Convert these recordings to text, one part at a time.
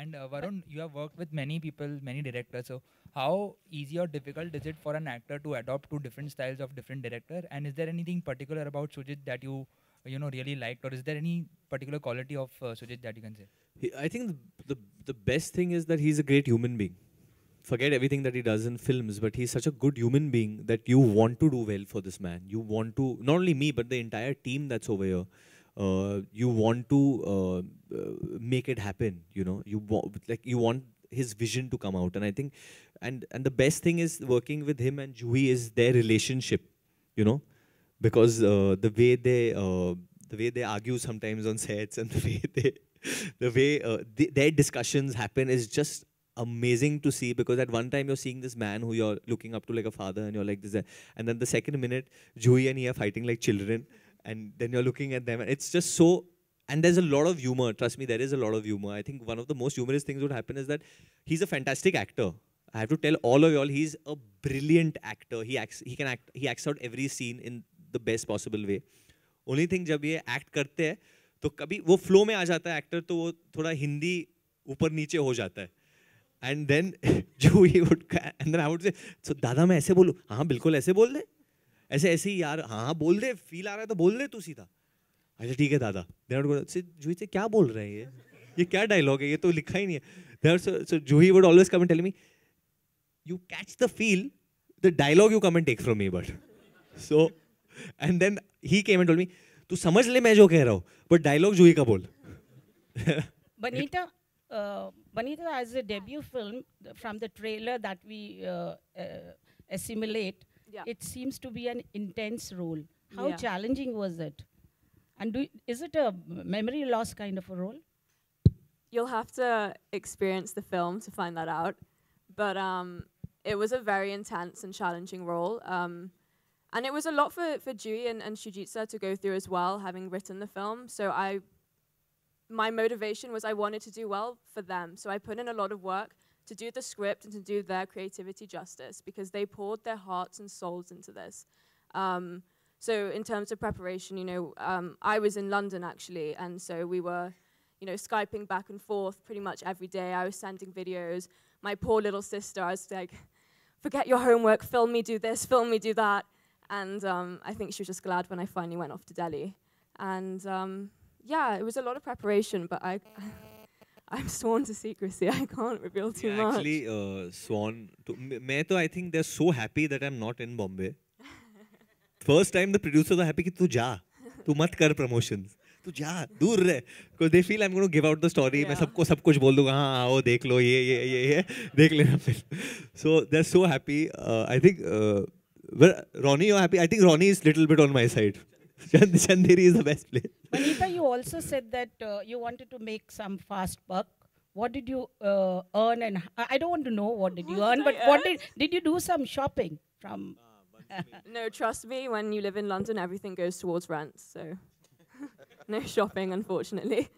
And uh, Varun, you have worked with many people, many directors. So, how easy or difficult is it for an actor to adopt to different styles of different director? And is there anything particular about Shoojit that you, you know, really liked, or is there any particular quality of uh, Shoojit that you can say? I think the, the the best thing is that he's a great human being. Forget everything that he does in films, but he's such a good human being that you want to do well for this man. You want to not only me, but the entire team that's over here. Uh, you want to uh, uh, make it happen. You know, you want like you want his vision to come out, and I think, and and the best thing is working with him and Juhi is their relationship. You know, because uh, the way they the way they argue sometimes on sets and the way they the way uh, th- their discussions happen is just amazing to see because at one time you're seeing this man who you're looking up to like a father and you're like this and then the second minute Juhi and he are fighting like children and then you're looking at them and it's just so and there's a lot of humor trust me there is a lot of humor i think one of the most humorous things would happen is that he's a fantastic actor i have to tell all of y'all he's a brilliant actor he acts he can act he acts out every scene in the best possible way only thing जब ये act करते हैं तो कभी वो flow में आ जाता है actor तो वो थोड़ा हिंदी ऊपर नीचे हो जाता है एंड देन जो he would and then I would say so दादा मैं ऐसे बोलूँ हाँ बिल्कुल ऐसे बोल दे ऐसे ऐसे ही यार हाँ हाँ बोल दे फील आ रहा है तो बोल दे तू सीधा। अच्छा ठीक है, दादा। देर जूही से क्या बोल रहे हैं ये? ये क्या डायलॉग है? ये तो लिखा ही नहीं है। There so Juhi would always come and tell me you catch the feel the dialogue you come and take from me but so and then he came and told me तू समझ ले मैं जो कह रहा हूँ बट डायलॉग जूही का बोल. Banita Banita as a debut film from the trailer that we assimilate Yeah. it seems to be an intense role. How Yeah. challenging was it? And do, is it a memory loss kind of a role? You'll have to experience the film to find that out. But um, it was a very intense and challenging role. Um, and it was a lot for, for Juhi and, and Shujitsa to go through as well, having written the film. So I, my motivation was I wanted to do well for them. So I put in a lot of work to do the script and to do their creativity justice because they poured their hearts and souls into this. Um, so in terms of preparation, you know, um, I was in London actually, and so we were, you know, skyping back and forth pretty much every day. I was sending videos. My poor little sister, I was like, "Forget your homework. Film me do this. Film me do that." And um, I think she was just glad when I finally went off to Delhi. And um, yeah, it was a lot of preparation, but I, I'm sworn to secrecy. I can't reveal too Yeah, much. actually, uh, Swan, to, मैं तो I think they're so happy that I'm not in Bombay. First time the producers are happy कि तू जा, तू मत कर promotions. तू जा, दूर रह. Because they feel I'm going to give out the story. मैं Yeah. सबको सब कुछ बोल दूँगा. हाँ, आओ देख लो ये ये ये ये देख लेना फिर. So they're so happy. Uh, I think, uh, Ronnie, you're happy. I think Ronnie is little bit on my side. Chand- Chanderi is the best place. Banita, you also said that uh, you wanted to make some fast buck. What did you uh, earn? And I don't want to know what did you earn, did but I what did did you do some shopping from? No, trust me, when you live in London, everything goes towards rent. So, no shopping, unfortunately.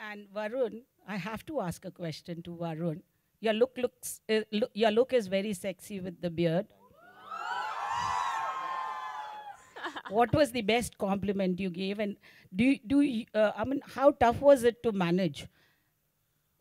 And Varun, I have to ask a question to Varun. Your look looks uh, look, your look is very sexy with the beard. what was the best compliment you gave, and do you- do you, uh, I mean how tough was it to manage?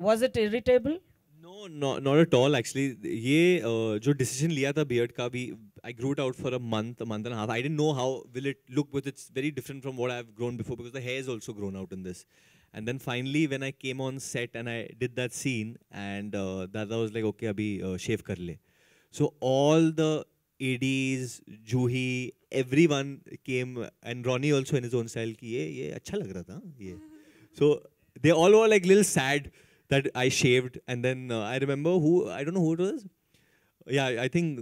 Was it irritable? No, no, not at all. Actually, ये uh, जो decision लिया था beard का भी, I grew it out for a month, a month and a half. I didn't know how will it look, but it's very different from what I've grown before because the hair is also grown out in this. And then finally, when I came on set and I did that scene, and uh, Dada was like, okay, अभी uh, shave कर ले. So all the ADs Juhi every one came and Ronnie also in his own style की ये ये अच्छा लग रहा था ये सो दे ऑल वो like lil said that I shaved and then I remember who I don't know who it was yeah I think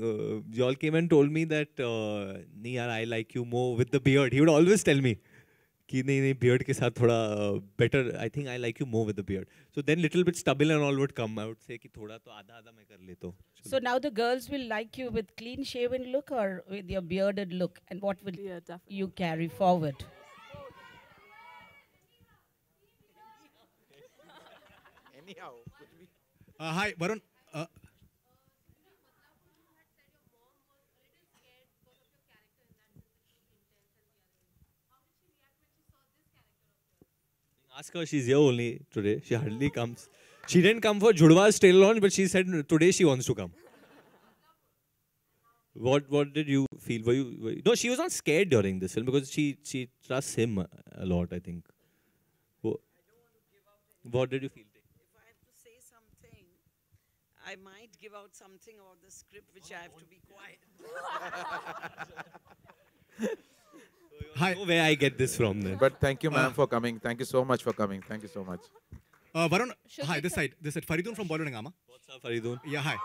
you all came and told me that near I like you more with the beard he would always tell me कि नहीं नहीं beard के साथ थोड़ा better I think I like you more with the beard so then little bit stubble and all would come I would say कि थोड़ा तो आधा आधा मैं कर लेता हूँ। So now the girls will like you with clean shaven look और with your bearded look and what will you carry forward anyhow uh, hi varun. Uh, Ask her. She's here only today. She hardly comes. She didn't come for Judwaa's tail launch, but she said today she wants to come. What What did you feel? Were you, were you- no? She was not scared during this film because she she trusts him a, a lot. I think. Wha- What did you feel? If I have to say something, I might give out something about the script which I have to be quiet. Hi. No way I get this from there. But thank you, ma'am, uh, for coming. Thank you so much for coming. Thank you so much. Uh, Varun, Should hi, this side. This side. Faridoon from Bollywood Hungama. What's up, Faridoon? Yeah, hi.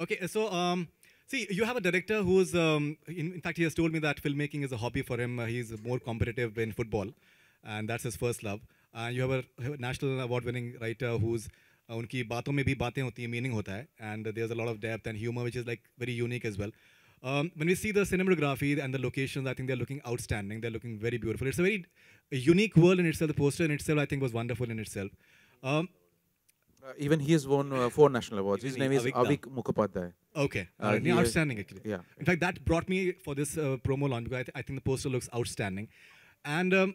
okay, so, um, see, you have a director who's, um, in, in, fact, he has told me that filmmaking is a hobby for him. Uh, he's more competitive in football, and that's his first love. And uh, you have a national award-winning writer who's, uh, unki baaton mein bhi baatein hoti hai, meaning hota hai, and there's a lot of depth and humor, which is, like, very unique as well um, when we see the cinematography and the locations i think they're looking outstanding they're looking very beautiful it's a very a unique world in itself the poster in itself i think was wonderful in itself um, Uh, even he has won uh, four national awards. His name is Avik Avik Mukhopadhyay. Okay. Uh, Uh, is- outstanding, actually. Yeah. In fact, that brought me for this uh, promo launch because I, th- I think the poster looks outstanding. And um,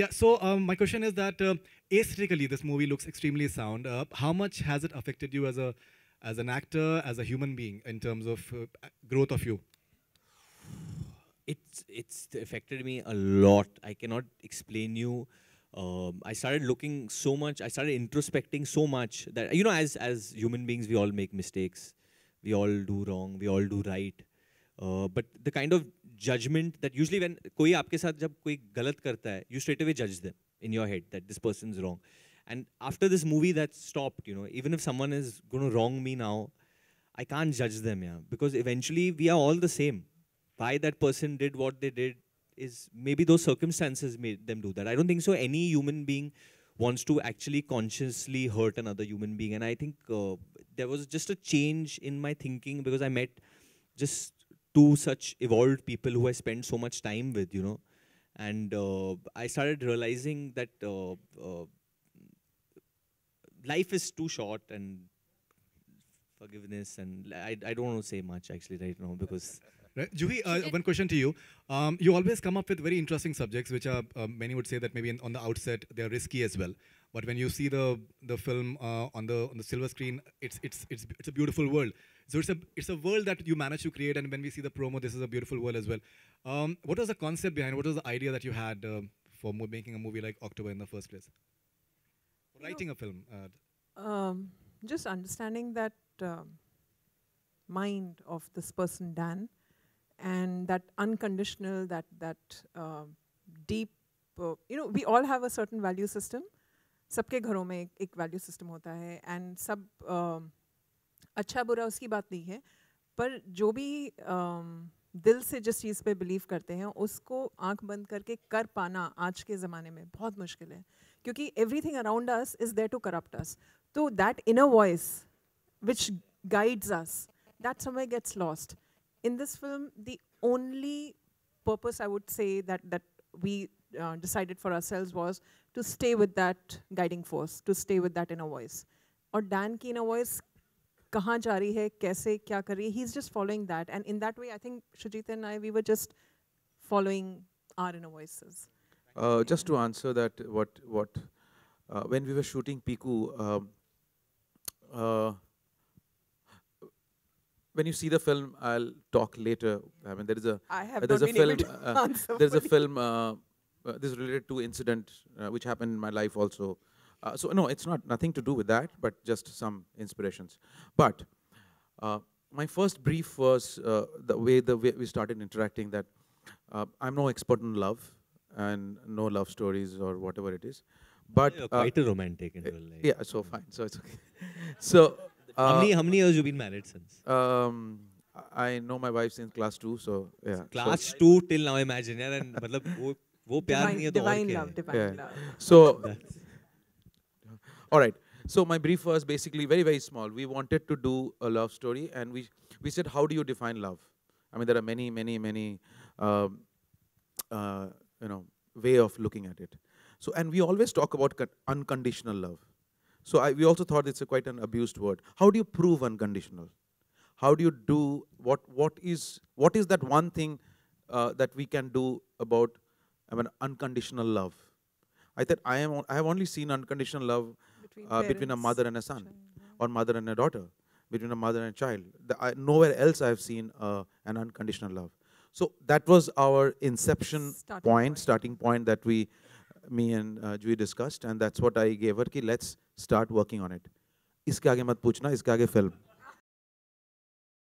yeah, so um, my question is that uh, aesthetically, this movie looks extremely sound. Uh, how much has it affected you as a as an actor, as a human being, in terms of uh, growth of you? it's it's affected me a lot. I cannot explain you. Um, I started looking so much. I started introspecting so much that you know, as as human beings, we all make mistakes. We all do wrong. We all do right. Uh, but the kind of judgment that usually when कोई आपके साथ जब कोई गलत करता है, you straight away judge them in your head that this person's wrong. And after this movie, that stopped. You know, even if someone is going to wrong me now, I can't judge them, yeah, because eventually we are all the same. Why that person did what they did is maybe those circumstances made them do that. I don't think so. Any human being wants to actually consciously hurt another human being, and I think uh, there was just a change in my thinking because I met just two such evolved people who I spent so much time with, you know, and uh, I started realizing that uh, uh, life is too short and forgiveness and I, I don't want to say much actually right now because Right. Juhi, uh, one question to you. Um, you always come up with very interesting subjects, which are uh, many would say that maybe in, on the outset they are risky as well. But when you see the the film uh, on the on the silver screen, it's it's it's it's a beautiful world. So it's a it's a world that you manage to create, and when we see the promo, this is a beautiful world as well. Um, what was the concept behind? What was the idea that you had uh, for mo- making a movie like October in the first place? You know- Writing a film. Uh, um, just understanding that um, mind of this person Dan and that unconditional that that um, deep uh, you know we all have a certain value system. सबके घरों में एक, एक value system होता है and सब um, अच्छा बुरा उसकी बात नहीं है पर जो भी um, दिल से जिस चीज़ पे बिलीव करते हैं उसको आँख बंद करके कर पाना आज के ज़माने में बहुत मुश्किल है क्योंकि everything around us is there to corrupt us तो that inner voice which guides us that somewhere gets lost. in this film the only purpose i would say that that we uh, decided for ourselves was to stay with that guiding force to stay with that inner voice और Dan की inner voice कहाँ जा रही है कैसे क्या कर रही है he's just following that and in that way I think Shujit and I we were just following our inner voices Uh, just to answer that, what what uh, when we were shooting Piku, um, uh, when you see the film, I'll talk later. I mean, there is a have there's a film. able to uh, answer there's a film. Uh, uh, this is related to incident uh, which happened in my life also. Uh, so no, it's not nothing to do with that, but just some inspirations. But uh, my first brief was uh, the way the way we started interacting. That uh, I'm no expert in love and no love stories or whatever it is, but you're uh, quite a romantic in uh, real life. yeah, so fine, so it's okay. so How uh, many how many years you been married since? um, I know my wife since class two, so yeah. so- Class two till now, imagine यार and मतलब वो वो प्यार नहीं है divine, तो और divine क्या love है? divine Yeah. love So, That's- all right. So my brief was basically very very small. We wanted to do a love story, and we we said, how do you define love? I mean, there are many many many, um, uh, you know, way of looking at it. So and we always talk about con- unconditional love. So I, we also thought it's a quite an abused word. How do you prove unconditional? How do you do what what is what is that one thing uh, that we can do about I mean unconditional love? I thought I am I have only seen unconditional love Between, uh, between a mother and a son, child, yeah. or mother and a daughter, between a mother and a child. The, I, nowhere else I've seen uh, an unconditional love. So that was our inception Starting point, point. starting point that we, me and uh, Jui discussed, and that's what I gave her. Ki let's start working on it. इसके आगे मत पूछना इसके आगे film